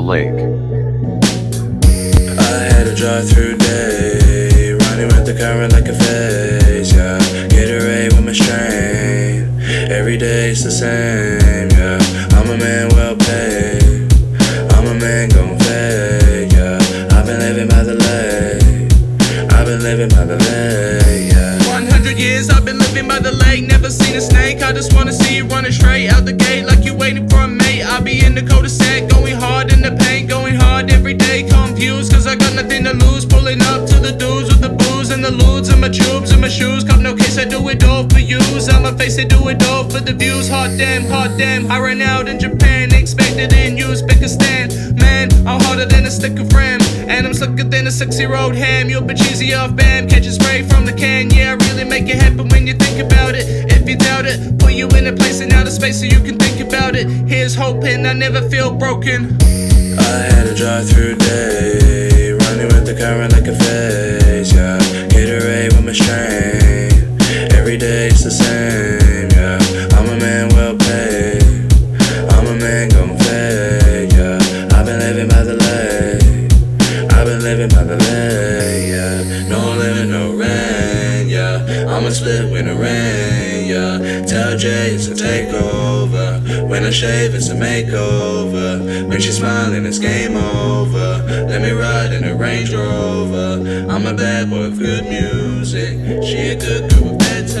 lake. I had a drive through day, running with the current like a phase, yeah. Gatorade with my strain, every day it's the same, yeah. I'm a man well paid, I'm a man gon' fade, yeah. I've been living by the lake, I've been living by the lake, yeah. 100 years I've been living by the lake, never seen a snake. I just wanna see you running straight out the gate like you waiting for a mate. I be in the cul-de-sac, going hard in the paint, going hard every day. Confused, cause I got nothing to lose. Pulling up to the dudes with the booze and the ludes and my tubes and my shoes. Cop no case, I do it all for yous. My face, I do it all for the views. Hot damn, hot damn. I ran out in Japan, expected in Uzbekistan. Man, I'm harder than a stick of ram. And I'm slicker than a sexy road ham. You'll be cheesy off bam, catch it straight from the can. Yeah, I really make it happen you in a place in outer space so you can think about it. Here's hoping I never feel broken. I had a drive through day, running with the current like a phase, yeah. Gatorade with my strain, every day it's the same, yeah. I'm a man well paid, I'm a man gon' fade, yeah. I've been living by the lake, I've been living by the lake, yeah. No living, no rain, yeah. I'ma split when it rain, Tell Jay it's a takeover. When I shave, it's a makeover. When she's smiling, it's game over. Let me ride in a Range Rover. I'm a bad boy with good music. She a good girl with